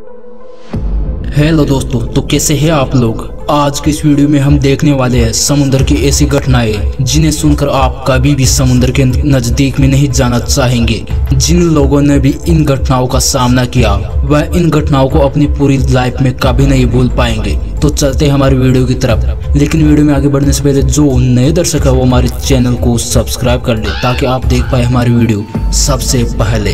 Hello दोस्तों तो कैसे हैं आप लोग? आज के इस वीडियो में हम देखने वाले हैं समुद्र की ऐसी घटनाएँ, जिन्हें सुनकर आप कभी भी समुद्र के नज़दीक में नहीं जाना चाहेंगे। जिन लोगों ने भी इन घटनाओं का सामना किया, वह इन घटनाओं को अपनी पूरी लाइफ में कभी नहीं भूल पाएँगे। तो चलते हमारे वीडियो की तरफ़। लेकिन वीडियो में आगे बढ़ने से पहले जो नए दर्शक है, वो हमारे चैनल को सब्सक्राइब कर ले, ताकि आप देख पाए हमारी वीडियो सबसे पहले।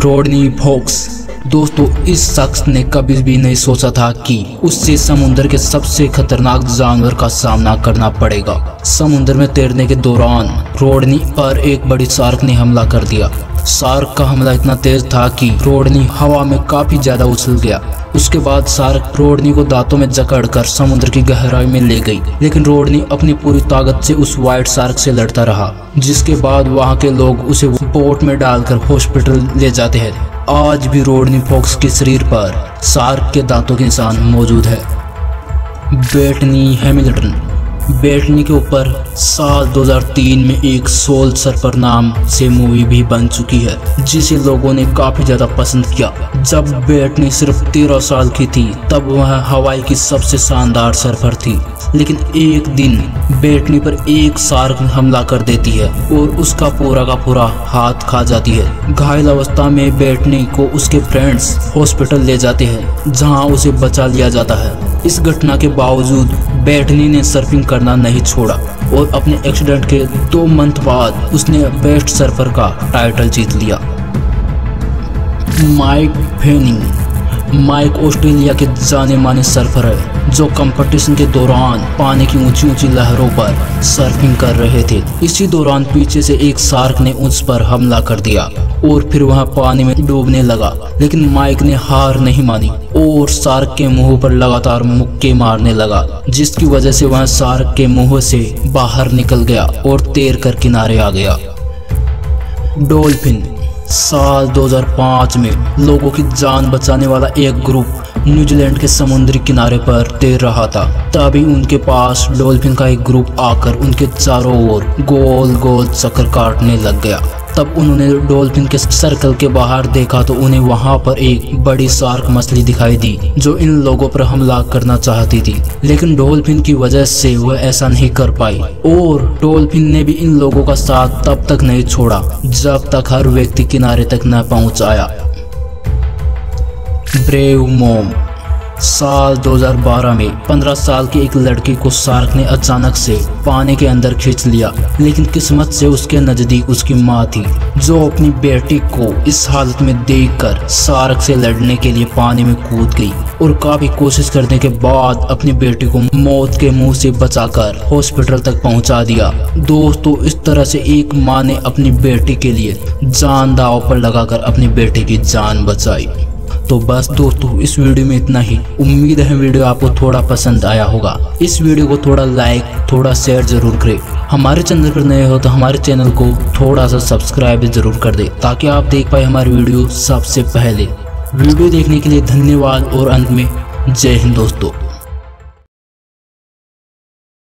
Rodney Fox. दोस्तों, इस शख्स ने कभी भी नहीं सोचा था कि उससे समुद्र के सबसे खतरनाक जानवर का सामना करना पड़ेगा। समुद्र में तैरने के दौरान रोडनी पर एक बड़ी शार्क ने हमला कर दिया। शार्क का हमला इतना तेज था कि रोडनी हवा में काफ़ी ज़्यादा उछल गया। उसके बाद शार्क रोडनी को दांतों में जकड़कर समुद्र की गहराई में ले गई, लेकिन रोडनी अपनी पूरी ताकत से उस व्हाइट सार्क से लड़ता रहा, जिसके बाद वहाँ के लोग उसे बोट में डालकर हॉस्पिटल ले जाते हैं। आज भी रोडनी फॉक्स के शरीर पर सार्क के दांतों के निशान मौजूद है। Bettany Hamilton. बेटनी के ऊपर साल 2003 में एक सोल सर्फर नाम से मूवी भी बन चुकी है, जिसे लोगों ने काफ़ी ज़्यादा पसंद किया। जब बेटनी सिर्फ़ तेरह साल की थी, तब वह हवाई की सबसे शानदार सर्फर थी। लेकिन एक दिन बेटनी पर एक सार्क हमला कर देती है और उसका पूरा का पूरा हाथ खा जाती है। घायल अवस्था में बैठने को उसके फ्रेंड्स हॉस्पिटल ले जाते हैं, जहाँ उसे बचा लिया जाता है। इस घटना के बावजूद बेटनी ने सर्फिंग करना नहीं छोड़ा और अपने एक्सीडेंट के दो मंथ बाद उसने बेस्ट सर्फर का टाइटल जीत लिया। Mike Fanning. माइक ऑस्ट्रेलिया के जाने माने सर्फर है, जो कंपटीशन के दौरान पानी की ऊँची ऊँची लहरों पर सर्फिंग कर रहे थे। इसी दौरान पीछे से एक शार्क ने उस पर हमला कर दिया और फिर वह पानी में डूबने लगा, लेकिन माइक ने हार नहीं मानी। और शार्क के मुँह पर लगातार मुक्के मारने लगा, जिसकी वजह से वह शार्क के मुँह से बाहर निकल गया और तैर कर किनारे आ गया। डॉल्फिन, साल 2005 में लोगों की जान बचाने वाला एक ग्रुप न्यूजीलैंड के समुद्री किनारे पर तैर रहा था। तभी उनके पास डॉल्फिन का एक ग्रुप आकर उनके चारों ओर गोल गोल चक्कर काटने लग गया। तब उन्होंने डॉल्फिन के सर्कल के बाहर देखा तो उन्हें वहाँ पर एक बड़ी शार्क मछली दिखाई दी, जो इन लोगों पर हमला करना चाहती थी। लेकिन डॉल्फिन की वजह से वह ऐसा नहीं कर पाई और डॉल्फिन ने भी इन लोगों का साथ तब तक नहीं छोड़ा, जब तक हर व्यक्ति किनारे तक न पहुँच ब्रेव मोम। साल 2012 में 15 साल की एक लड़की को सार्क ने अचानक से पानी के अंदर खींच लिया, लेकिन किस्मत से उसके नज़दीक उसकी माँ थी, जो अपनी बेटी को इस हालत में देखकर शार्क से लड़ने के लिए पानी में कूद गई और काफ़ी कोशिश करने के बाद अपनी बेटी को मौत के मुँह से बचाकर हॉस्पिटल तक पहुँचा दिया। दोस्तों, इस तरह से एक माँ ने अपनी बेटी के लिए जान दाव पर लगाकर अपनी बेटी की जान बचाई। तो बस दोस्तों, इस वीडियो में इतना ही। उम्मीद है वीडियो आपको थोड़ा पसंद आया होगा। इस वीडियो को थोड़ा लाइक थोड़ा शेयर ज़रूर करें। हमारे चैनल पर नए हो तो हमारे चैनल को थोड़ा सा सब्सक्राइब ज़रूर कर दे, ताकि आप देख पाए हमारी वीडियो सबसे पहले। वीडियो देखने के लिए धन्यवाद, और अंत में जय हिंद दोस्तों।